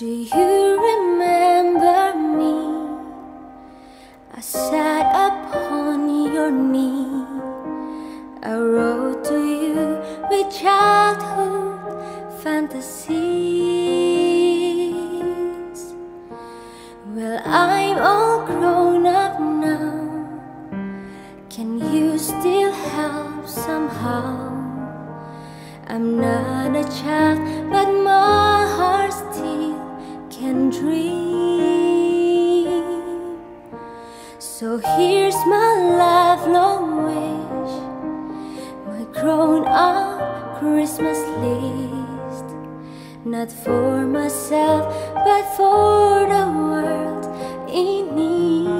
Do you remember me? I sat upon your knee. I wrote to you with childhood fantasies. Well, I'm all grown up now. Can you still help somehow? I'm not a child. here's my lifelong wish. My grown-up Christmas list. Not for myself, but for the world in need.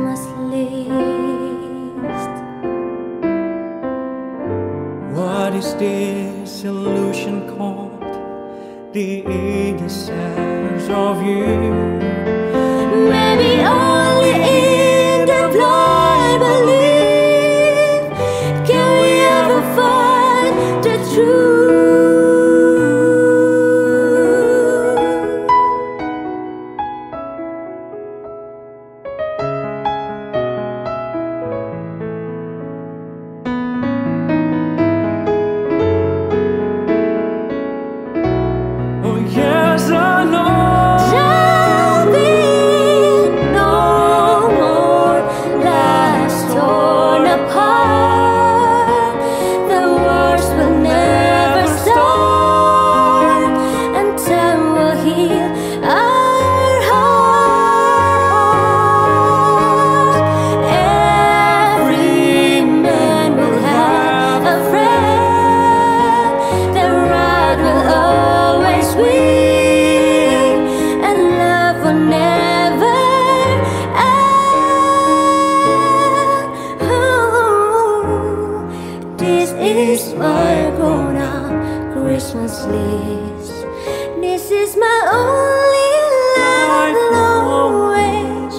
What is this illusion called? The innocence of you. Maybe only in the blind belief can we ever find the truth. grown up Christmas list. This is my only life, Low wage.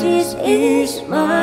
This is my